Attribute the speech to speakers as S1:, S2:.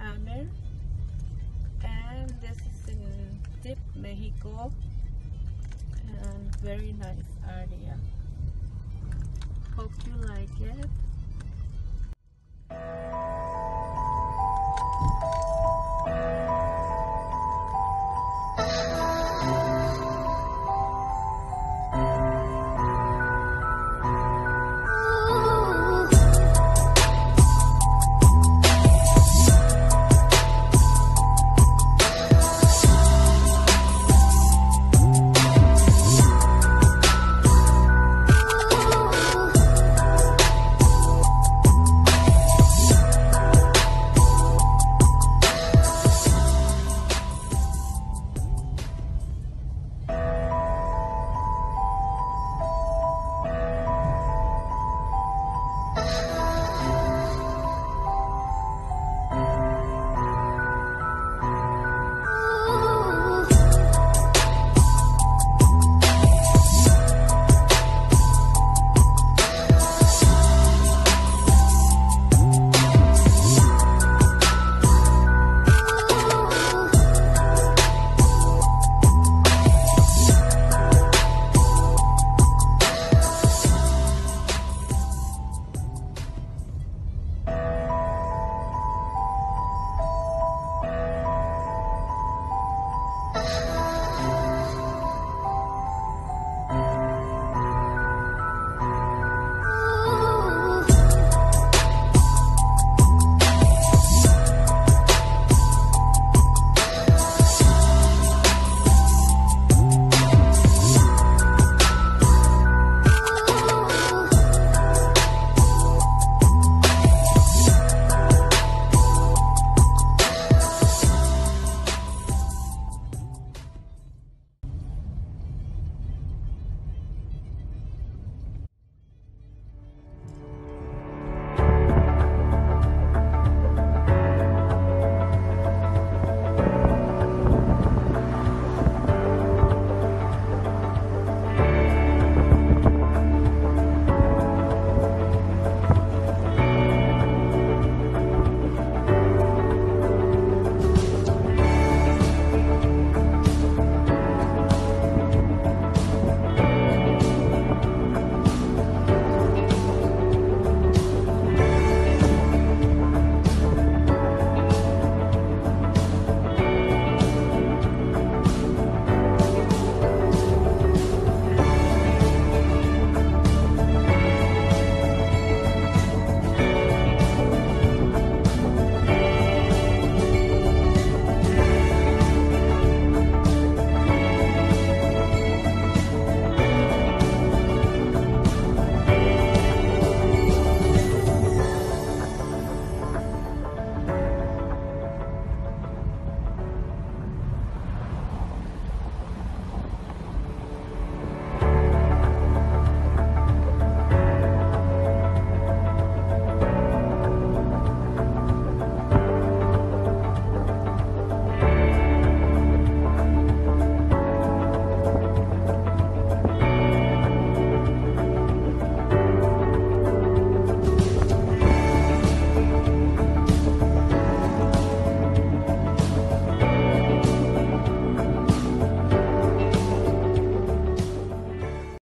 S1: Amer. And this is in Tip, Mexico. And very nice area. Hope you like it.